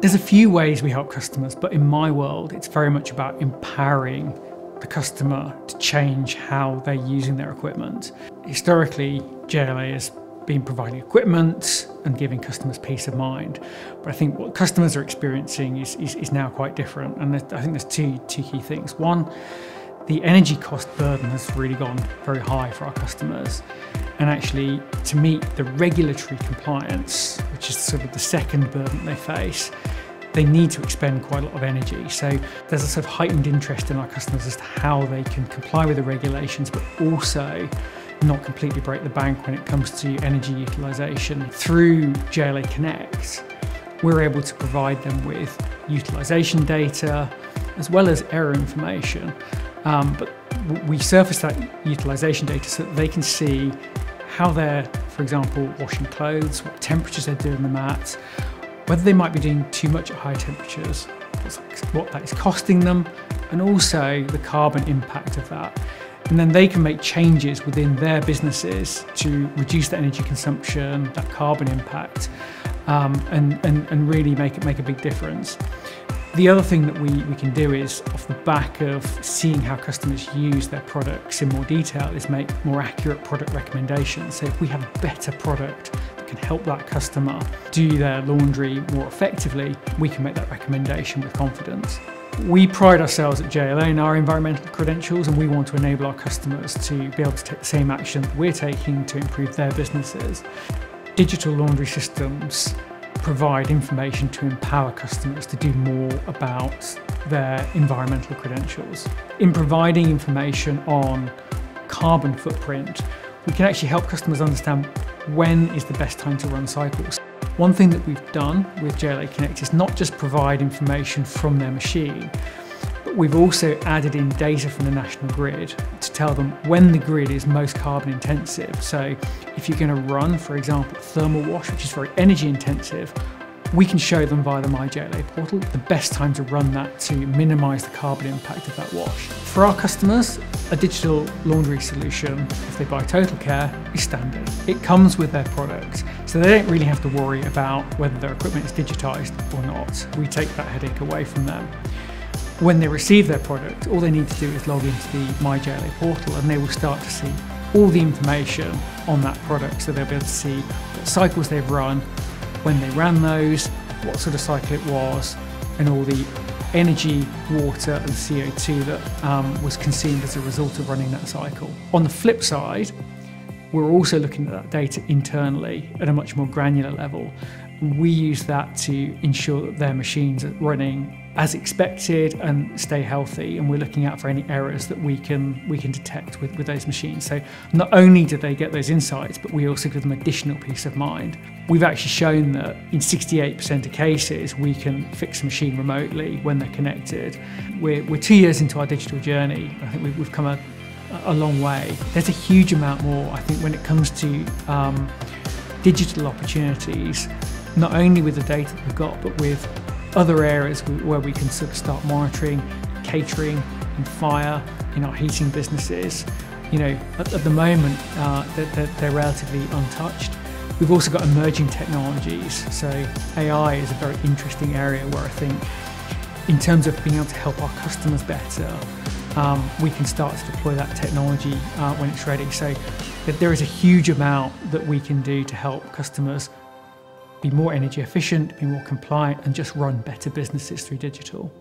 There's a few ways we help customers, but in my world, it's very much about empowering the customer to change how they're using their equipment. Historically, JLA has been providing equipment and giving customers peace of mind. But I think what customers are experiencing is, is, is now quite different. And I think there's two, two key things. One, the energy cost burden has really gone very high for our customers. And actually, to meet the regulatory compliance, which is sort of the second burden they face, they need to expend quite a lot of energy. So there's a sort of heightened interest in our customers as to how they can comply with the regulations, but also not completely break the bank when it comes to energy utilisation. Through JLA Connect, we're able to provide them with utilisation data as well as error information. Um, but we surface that utilisation data so that they can see how they're, for example, washing clothes, what temperatures they're doing them at, whether they might be doing too much at high temperatures, what that is costing them, and also the carbon impact of that. And then they can make changes within their businesses to reduce the energy consumption, that carbon impact, um, and, and, and really make it make a big difference. The other thing that we, we can do is, off the back of seeing how customers use their products in more detail, is make more accurate product recommendations. So if we have a better product that can help that customer do their laundry more effectively, we can make that recommendation with confidence. We pride ourselves at JLA in our environmental credentials and we want to enable our customers to be able to take the same action that we're taking to improve their businesses. Digital laundry systems provide information to empower customers to do more about their environmental credentials. In providing information on carbon footprint, we can actually help customers understand when is the best time to run cycles. One thing that we've done with JLA Connect is not just provide information from their machine, we've also added in data from the national grid to tell them when the grid is most carbon intensive. So if you're going to run, for example, thermal wash, which is very energy intensive, we can show them via the MyJLA portal the best time to run that to minimise the carbon impact of that wash. For our customers, a digital laundry solution, if they buy Total Care, is standard. It comes with their product, so they don't really have to worry about whether their equipment is digitised or not. We take that headache away from them. When they receive their product, all they need to do is log into the MyJLA portal and they will start to see all the information on that product so they'll be able to see what cycles they've run, when they ran those, what sort of cycle it was, and all the energy, water, and CO2 that um, was consumed as a result of running that cycle. On the flip side, we're also looking at that data internally at a much more granular level. We use that to ensure that their machines are running as expected and stay healthy and we're looking out for any errors that we can we can detect with, with those machines. So not only do they get those insights but we also give them additional peace of mind. We've actually shown that in 68% of cases we can fix a machine remotely when they're connected. We're, we're two years into our digital journey. I think we've, we've come a, a long way. There's a huge amount more i think when it comes to um, digital opportunities not only with the data that we've got but with other areas where we can sort of start monitoring catering and fire in our heating businesses. You know, at, at the moment, uh, they're, they're, relatively untouched. We've also got emerging technologies. So AI is a very interesting area where I think in terms of being able to help our customers better, um, we can start to deploy that technology uh, when it's ready. So that there is a huge amount that we can do to help customers be more energy efficient, be more compliant, and just run better businesses through digital.